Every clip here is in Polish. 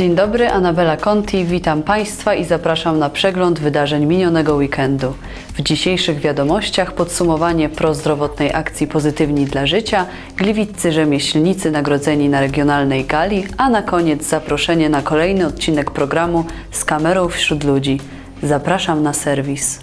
Dzień dobry, Anabela Conti, witam Państwa i zapraszam na przegląd wydarzeń minionego weekendu. W dzisiejszych wiadomościach podsumowanie prozdrowotnej akcji Pozytywni dla Życia, gliwiccy rzemieślnicy nagrodzeni na regionalnej gali, a na koniec zaproszenie na kolejny odcinek programu z kamerą wśród ludzi. Zapraszam na serwis.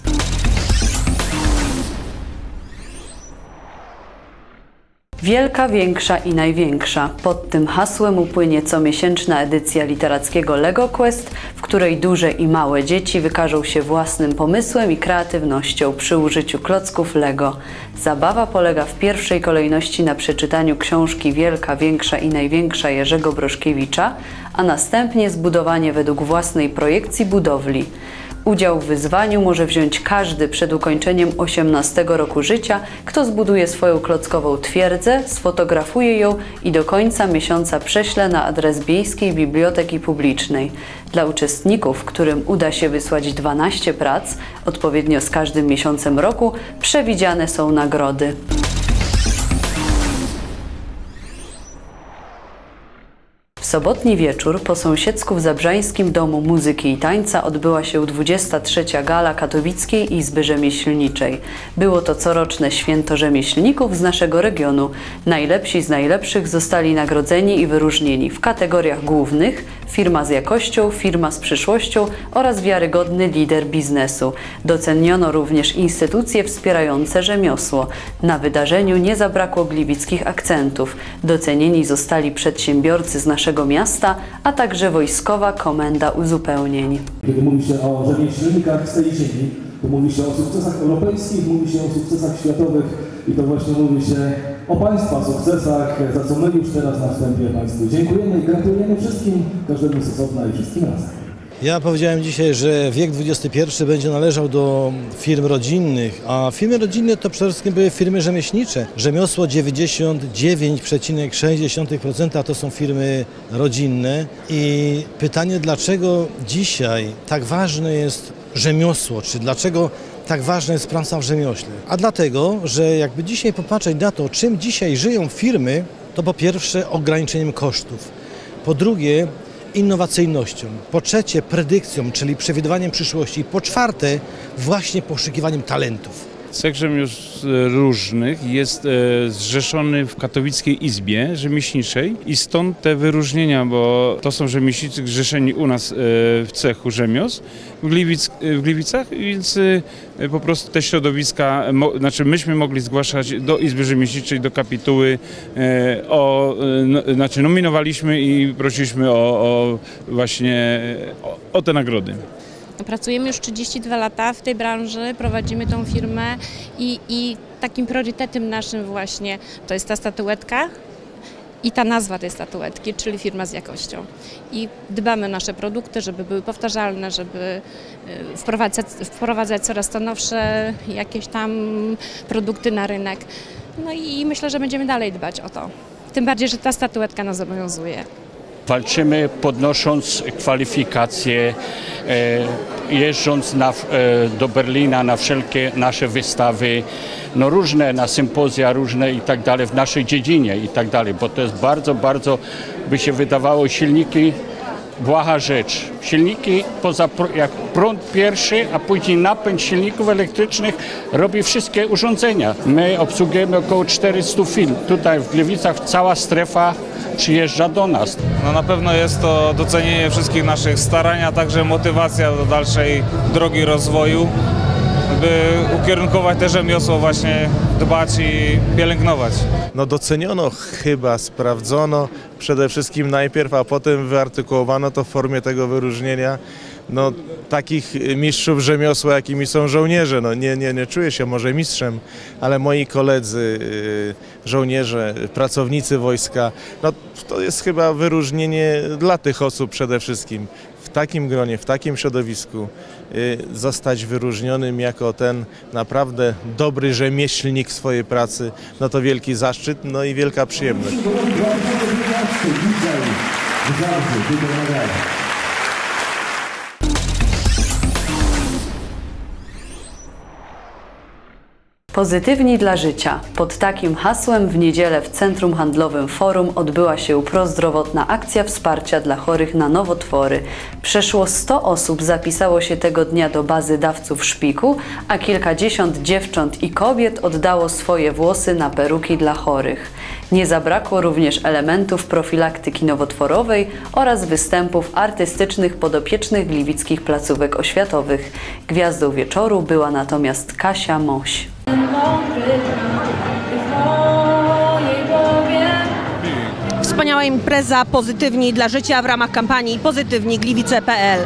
Wielka, większa i największa. Pod tym hasłem upłynie comiesięczna edycja literackiego Lego Quest, w której duże i małe dzieci wykażą się własnym pomysłem i kreatywnością przy użyciu klocków Lego. Zabawa polega w pierwszej kolejności na przeczytaniu książki Wielka, większa i największa Jerzego Broszkiewicza, a następnie zbudowanie według własnej projekcji budowli. Udział w wyzwaniu może wziąć każdy przed ukończeniem 18 roku życia, kto zbuduje swoją klockową twierdzę, sfotografuje ją i do końca miesiąca prześle na adres Biejskiej Biblioteki Publicznej. Dla uczestników, którym uda się wysłać 12 prac, odpowiednio z każdym miesiącem roku, przewidziane są nagrody. Sobotni wieczór po sąsiedzku w Zabrzańskim Domu Muzyki i Tańca odbyła się 23. gala Katowickiej Izby Rzemieślniczej. Było to coroczne święto rzemieślników z naszego regionu. Najlepsi z najlepszych zostali nagrodzeni i wyróżnieni w kategoriach głównych firma z jakością, firma z przyszłością oraz wiarygodny lider biznesu. Doceniono również instytucje wspierające rzemiosło. Na wydarzeniu nie zabrakło gliwickich akcentów. Docenieni zostali przedsiębiorcy z naszego miasta, a także Wojskowa Komenda Uzupełnień. Kiedy mówi się o rzemieślnikach z tej ziemi, to mówi się o sukcesach europejskich, mówi się o sukcesach światowych i to właśnie mówi się o Państwa sukcesach, za co my już teraz na wstępie Państwu dziękujemy i gratulujemy wszystkim, każdemu z osobna i wszystkim razem. Ja powiedziałem dzisiaj, że wiek XXI będzie należał do firm rodzinnych, a firmy rodzinne to przede wszystkim były firmy rzemieślnicze. Rzemiosło 99,6% to są firmy rodzinne i pytanie, dlaczego dzisiaj tak ważne jest rzemiosło, czy dlaczego tak ważna jest praca w rzemiośle? A dlatego, że jakby dzisiaj popatrzeć na to, czym dzisiaj żyją firmy, to po pierwsze ograniczeniem kosztów, po drugie innowacyjnością, po trzecie predykcją, czyli przewidywaniem przyszłości, po czwarte właśnie poszukiwaniem talentów. Cech rzemiosł różnych jest e, zrzeszony w Katowickiej Izbie Rzemieślniczej i stąd te wyróżnienia, bo to są rzemieślnicy zrzeszeni u nas e, w cechu rzemiosł w, Gliwic, w Gliwicach, więc e, po prostu te środowiska, znaczy myśmy mogli zgłaszać do Izby Rzemieślniczej, do kapituły, e, o, no, znaczy nominowaliśmy i prosiliśmy o, o właśnie o, o te nagrody. Pracujemy już 32 lata w tej branży, prowadzimy tą firmę i, i takim priorytetem naszym właśnie to jest ta statuetka i ta nazwa tej statuetki, czyli firma z jakością. I dbamy o nasze produkty, żeby były powtarzalne, żeby y, wprowadzać, wprowadzać coraz to nowsze jakieś tam produkty na rynek. No i myślę, że będziemy dalej dbać o to. Tym bardziej, że ta statuetka nas zobowiązuje. Walczymy podnosząc kwalifikacje, e, jeżdżąc na, e, do Berlina na wszelkie nasze wystawy, no różne na sympozja, różne i tak dalej w naszej dziedzinie i tak dalej, bo to jest bardzo, bardzo by się wydawało silniki błaha rzecz. Silniki, poza, jak prąd pierwszy, a później napęd silników elektrycznych robi wszystkie urządzenia. My obsługujemy około 400 firm. Tutaj w Gliwicach cała strefa przyjeżdża do nas. No na pewno jest to docenienie wszystkich naszych starań, a także motywacja do dalszej drogi rozwoju, by ukierunkować te rzemiosło właśnie, dbać i pielęgnować. No doceniono chyba, sprawdzono przede wszystkim najpierw, a potem wyartykułowano to w formie tego wyróżnienia no, takich mistrzów rzemiosła, jakimi są żołnierze. No, nie, nie, nie czuję się może mistrzem, ale moi koledzy, y, żołnierze, pracownicy wojska, no, to jest chyba wyróżnienie dla tych osób przede wszystkim. W takim gronie, w takim środowisku zostać wyróżnionym jako ten naprawdę dobry rzemieślnik swojej pracy, no to wielki zaszczyt, no i wielka przyjemność. Pozytywni dla życia. Pod takim hasłem w niedzielę w Centrum Handlowym Forum odbyła się prozdrowotna akcja wsparcia dla chorych na nowotwory. Przeszło 100 osób zapisało się tego dnia do bazy dawców szpiku, a kilkadziesiąt dziewcząt i kobiet oddało swoje włosy na peruki dla chorych. Nie zabrakło również elementów profilaktyki nowotworowej oraz występów artystycznych podopiecznych gliwickich placówek oświatowych. Gwiazdą wieczoru była natomiast Kasia Moś. Wspaniała impreza Pozytywni dla Życia w ramach kampanii Pozytywni Gliwice.pl.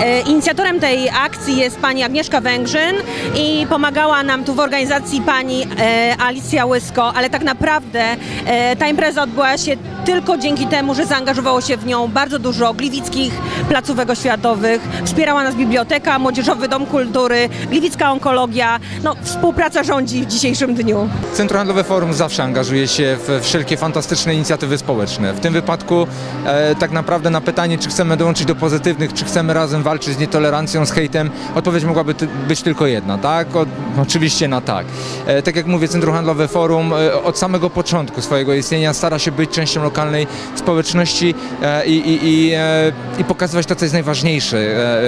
E, Inicjatorem tej akcji jest pani Agnieszka Węgrzyn i pomagała nam tu w organizacji pani e, Alicja Łysko, ale tak naprawdę e, ta impreza odbyła się tylko dzięki temu, że zaangażowało się w nią bardzo dużo gliwickich placówek oświatowych. Wspierała nas biblioteka, Młodzieżowy Dom Kultury, Gliwicka Onkologia. No, współpraca rządzi w dzisiejszym dniu. Centrum Handlowe Forum zawsze angażuje się w wszelkie fantastyczne inicjatywy społeczne. W tym wypadku e, tak naprawdę na pytanie, czy chcemy dołączyć do pozytywnych, czy chcemy razem walczyć z nietolerancją, z hejtem, odpowiedź mogłaby być tylko jedna, tak? O, oczywiście na tak. E, tak jak mówię, Centrum Handlowe Forum e, od samego początku swojego istnienia stara się być częścią lokalnej społeczności e, i, i, i, e, i pokazywać to, co jest najważniejsze.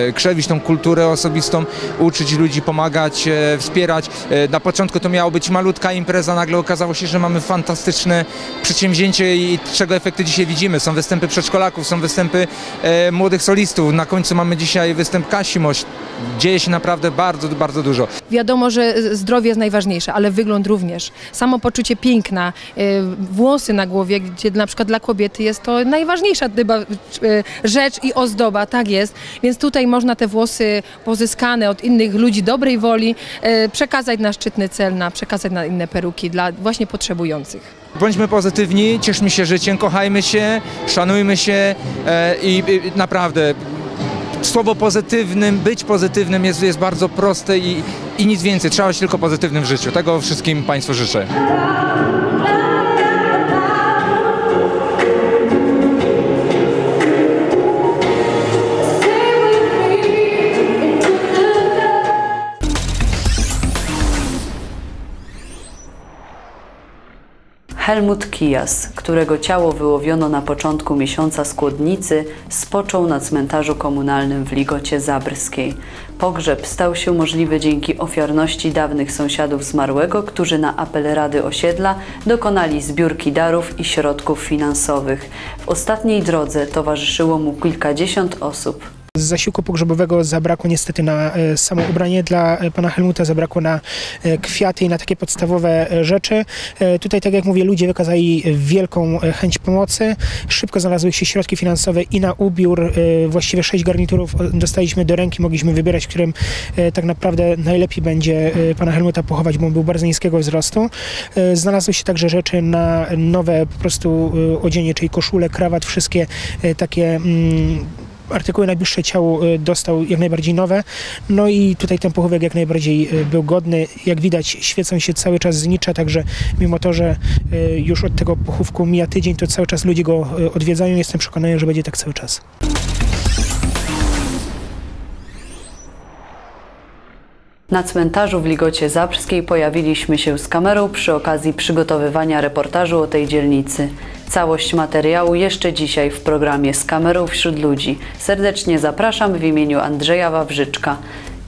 E, krzewić tą kulturę osobistą, uczyć ludzi, pomagać, wspierać. Na początku to miała być malutka impreza, nagle okazało się, że mamy fantastyczne przedsięwzięcie i czego efekty dzisiaj widzimy. Są występy przedszkolaków, są występy młodych solistów. Na końcu mamy dzisiaj występ Kasimoś. Dzieje się naprawdę bardzo, bardzo dużo. Wiadomo, że zdrowie jest najważniejsze, ale wygląd również. Samopoczucie piękna, e, włosy na głowie, gdzie na przykład dla kobiety jest to najważniejsza chyba e, rzecz i ozdoba, tak jest. Więc tutaj można te włosy pozyskane od innych ludzi dobrej woli e, przekazać na szczytny cel, na przekazać na inne peruki dla właśnie potrzebujących. Bądźmy pozytywni, cieszmy się życiem, kochajmy się, szanujmy się e, i, i naprawdę słowo pozytywnym, być pozytywnym jest, jest bardzo proste i, i nic więcej. Trzeba być tylko pozytywnym w życiu. Tego wszystkim Państwu życzę. Helmut Kijas, którego ciało wyłowiono na początku miesiąca skłodnicy, spoczął na cmentarzu komunalnym w Ligocie Zabrskiej. Pogrzeb stał się możliwy dzięki ofiarności dawnych sąsiadów zmarłego, którzy na apel Rady Osiedla dokonali zbiórki darów i środków finansowych. W ostatniej drodze towarzyszyło mu kilkadziesiąt osób. Z zasiłku pogrzebowego zabrakło niestety na e, samo ubranie dla e, pana Helmuta, zabrakło na e, kwiaty i na takie podstawowe rzeczy. Tutaj, tak jak mówię, ludzie wykazali wielką chęć pomocy. Szybko znalazły się środki finansowe i na ubiór. Właściwie sześć garniturów dostaliśmy do ręki, mogliśmy wybierać, którym tak naprawdę najlepiej będzie pana Helmuta pochować, bo on był bardzo niskiego wzrostu. Znalazły się także rzeczy na nowe po prostu odzienie, czyli koszule, krawat, wszystkie takie mm, artykuły najbliższe ciału y, dostał jak najbardziej nowe. No i tutaj ten pochówek jak najbardziej y, był godny. Jak widać świecą się cały czas znicza, także mimo to, że y, już od tego pochówku mija tydzień, to cały czas ludzie go odwiedzają. Jestem przekonany, że będzie tak cały czas. Na cmentarzu w Ligocie Zabrskiej pojawiliśmy się z kamerą przy okazji przygotowywania reportażu o tej dzielnicy. Całość materiału jeszcze dzisiaj w programie z kamerą wśród ludzi. Serdecznie zapraszam w imieniu Andrzeja Wawrzyczka.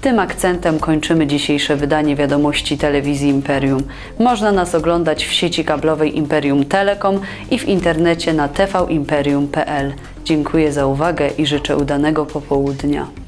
Tym akcentem kończymy dzisiejsze wydanie wiadomości telewizji Imperium. Można nas oglądać w sieci kablowej Imperium Telekom i w internecie na tvimperium.pl. Dziękuję za uwagę i życzę udanego popołudnia.